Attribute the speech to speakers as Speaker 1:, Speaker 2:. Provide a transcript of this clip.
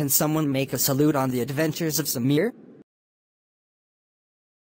Speaker 1: Can someone make a salute on the adventures of Samir?